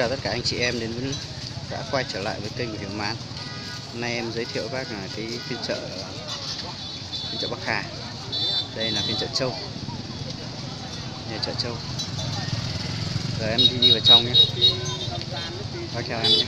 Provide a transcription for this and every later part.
chào tất cả anh chị em đến với đã quay trở lại với kênh của Hiếu Mán. Hôm nay em giới thiệu các bác là cái phiên chợ phiên chợ Bắc Hà. Đây là phiên chợ Châu. Nhà chợ Châu. Giờ em đi, đi vào trong nhé. Bác theo em nhé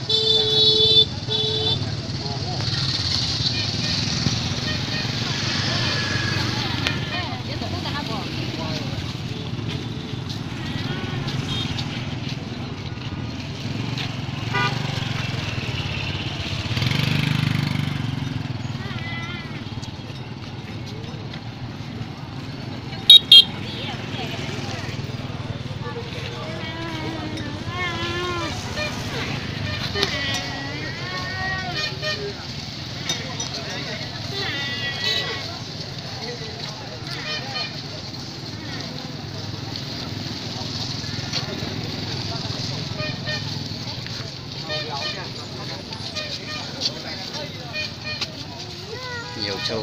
Nhiều trâu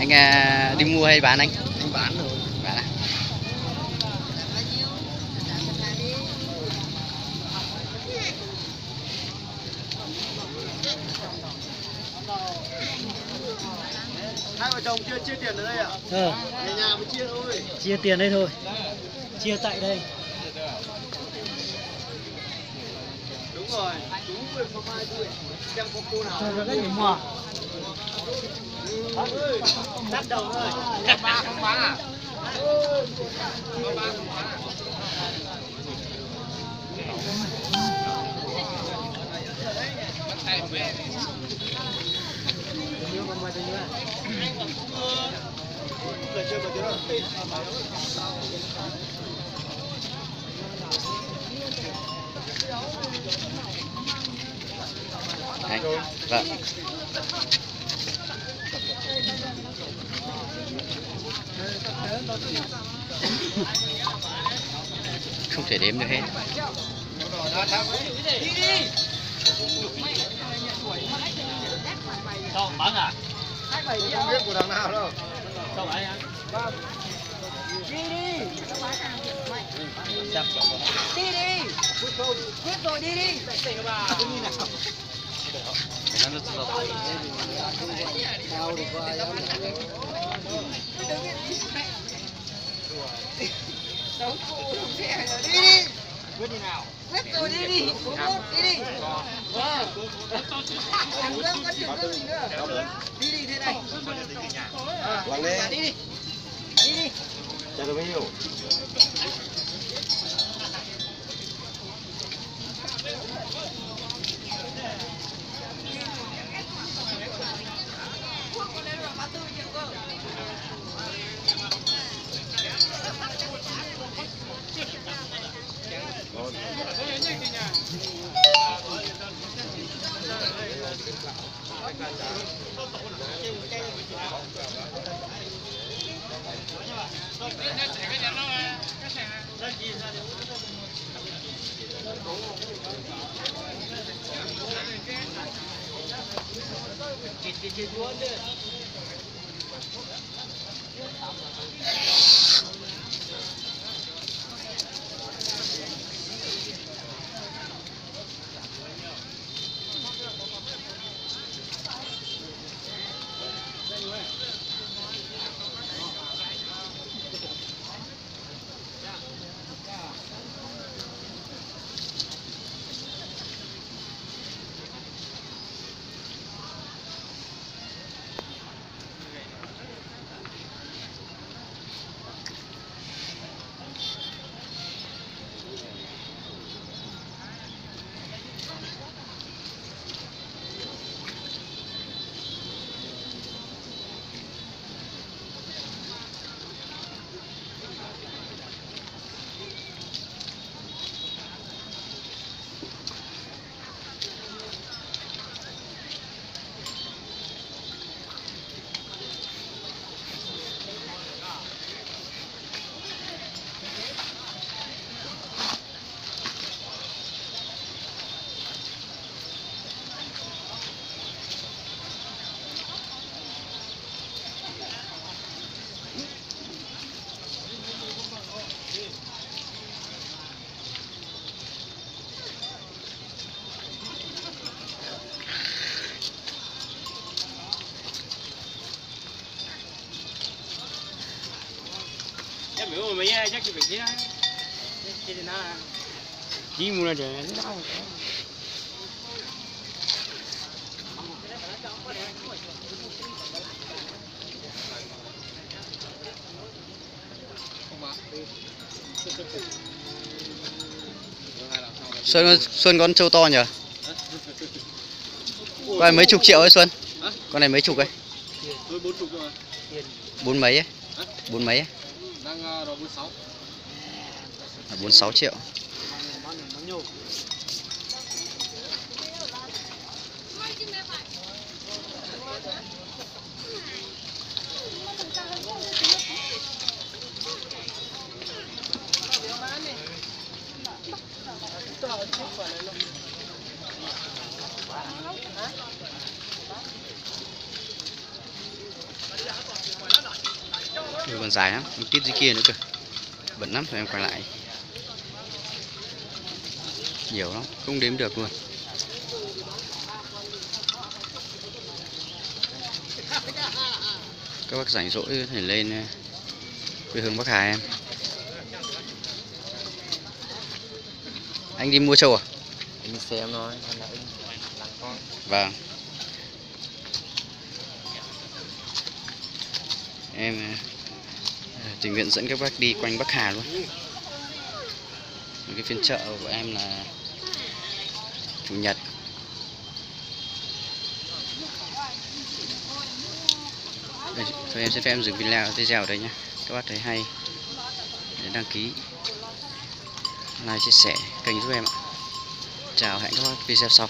Anh à, đi mua hay bán anh? anh bán rồi Bán à? hai vợ chồng chưa chia tiền ở đây à Ờ, về nhà mới chia thôi chia tiền đây thôi. Chia tại đây. Rồi. Đúng rồi không ai thôi xem có cô nào. Cho đắt đầu thôi ba không bán à? Ba không bán à? Giờ chưa mà tiếng rồi. Anh, vâng Không thể đếm được hết Sao bán à? Không biết của thằng nào đâu. Sao bán à? Đi đi. Đi đi. Quyết rồi đi đi đồng xe rồi đi đi. Quyết như nào? Quyết rồi đi đi. Đi đi. Vâng. Thằng Dương có trường gì nữa. Đi đi thế này. À, Lê. đi đi. Đi đi. Chào Gece duadır. Bao nhiêu? xe chắc cái việc kia cái gì nó chỉ mua là để nó đau Xuân Xuân con trâu to nhỉ con này mấy chục triệu ấy Xuân? Con này mấy chục ấy? Bốn rồi mà. Bốn mấy ấy bốn đang ờ, rồi bốn sáu. À, bốn sáu triệu. Đây còn dài lắm, còn tít dưới kia nữa cơ. Bẩn lắm, phải em quay lại. Nhiều lắm, không đếm được luôn. Các bác rảnh rỗi có thể lên ờ, quê hương Bắc Hà em. Anh đi mua trâu à? anh xem thôi anh là anh làng con Vâng. Em ờ, tình nguyện dẫn các bác đi quanh Bắc Hà luôn. Một cái phiên chợ của em là Chủ nhật. Đây, Thôi em sẽ phép em dừng video video ở đây nhé Các bác thấy hay. Để đăng ký. Like chia sẻ kênh giúp em ạ. Chào hẹn các bác video sau.